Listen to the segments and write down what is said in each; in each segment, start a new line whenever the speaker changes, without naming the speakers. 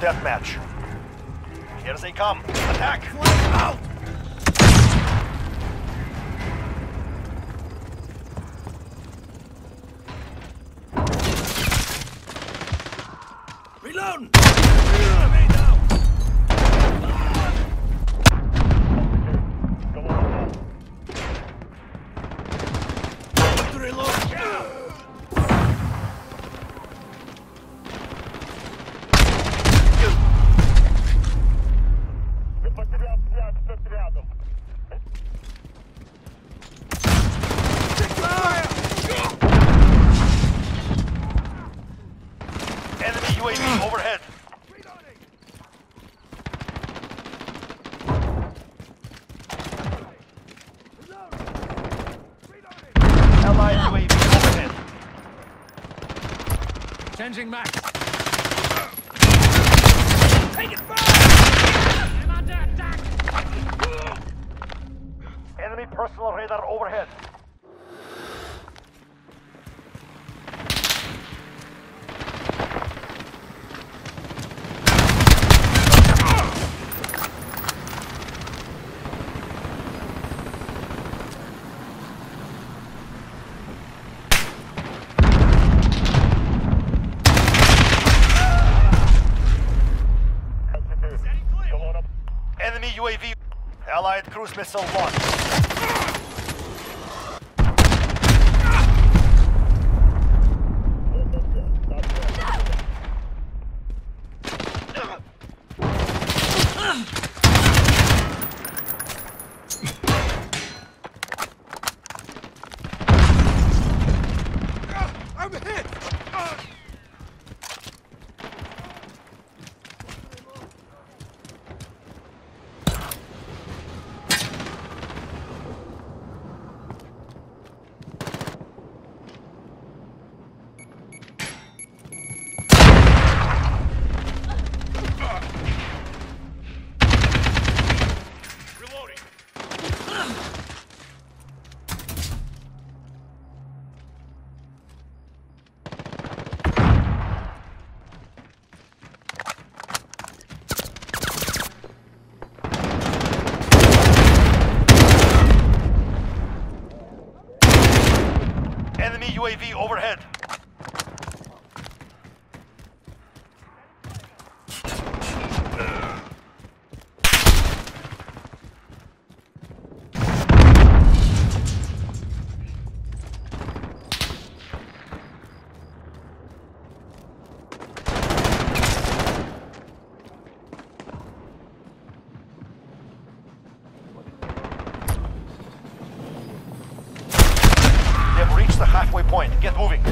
deathmatch. Here they come. Attack!
Out! Reloading! Changing max.
Enemy personal radar overhead. Enemy UAV. Allied cruise missile launched. UAV overhead. Point. Get moving.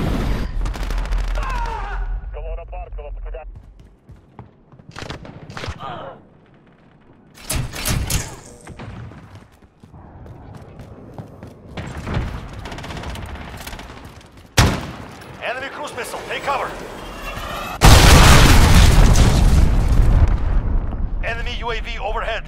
Enemy cruise missile. Take cover. Enemy UAV overhead.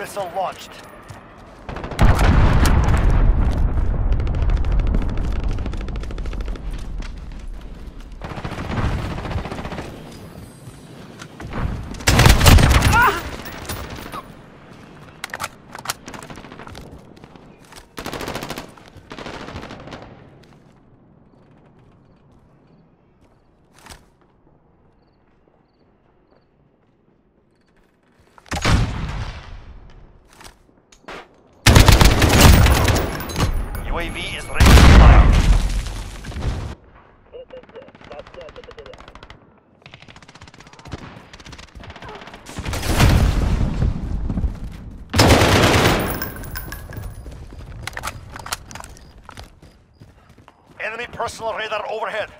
missile launched. UAV is ready to fly. Enemy personal radar overhead.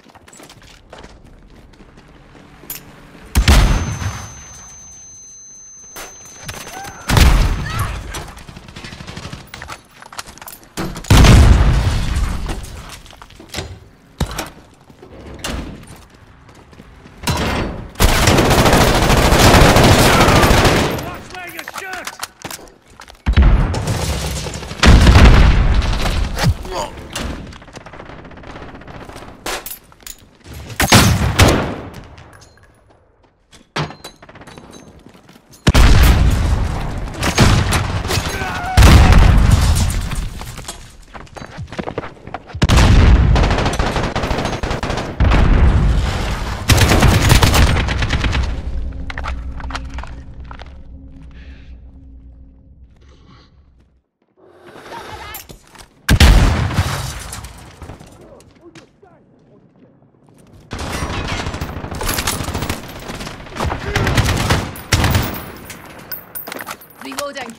Reloading.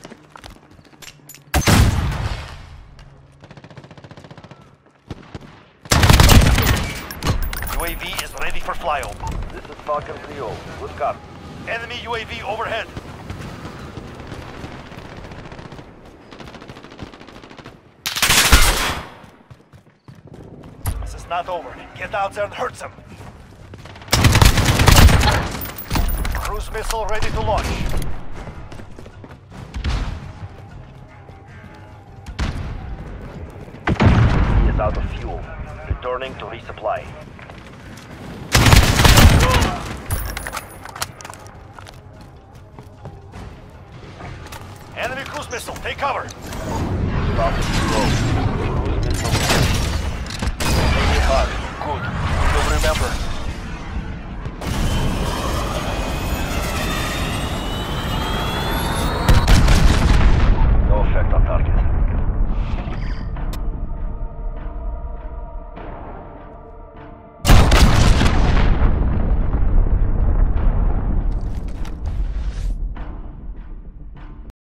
UAV is ready for flyover.
This is Falcon 3-0. Good copy.
Enemy UAV overhead. This is not over. Get out there and hurt them. Cruise missile ready to launch.
Returning to resupply.
Enemy cruise missile, take cover!
Cruise missile. Take it hard. Good. You'll remember.